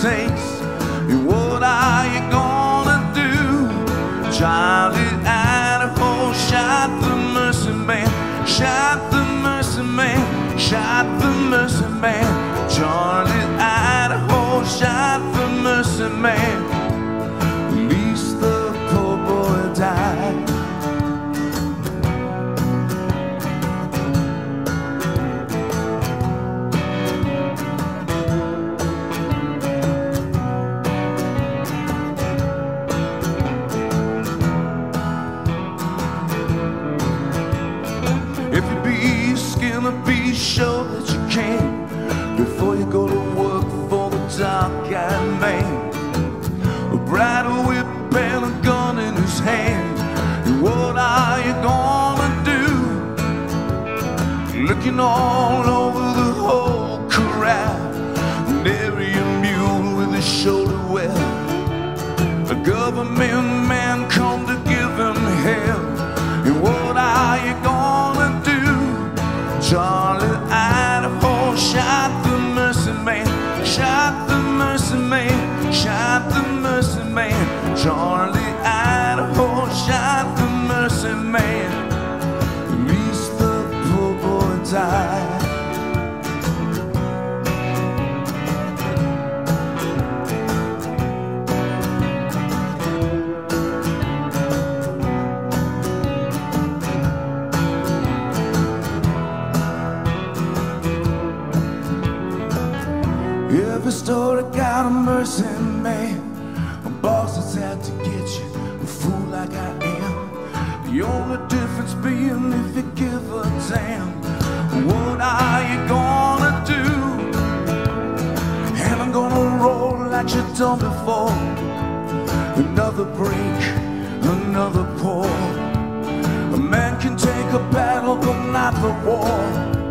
saints. And what are you gonna do? Charley Idaho shot the mercy man, shot the mercy man, shot the mercy man. Be sure that you can before you go to work for the dark-eyed man. A bridle whip and a gun in his hand. And what are you gonna do? Looking all over the whole corral. Nary a mule with his shoulder well. A government man Every story got a mercy man. A boss that's out to get you, a fool like I am. The only difference being if you give a damn. What are you gonna do? And I'm gonna roll like you done before. Another break, another pour. A man can take a battle, but not the war.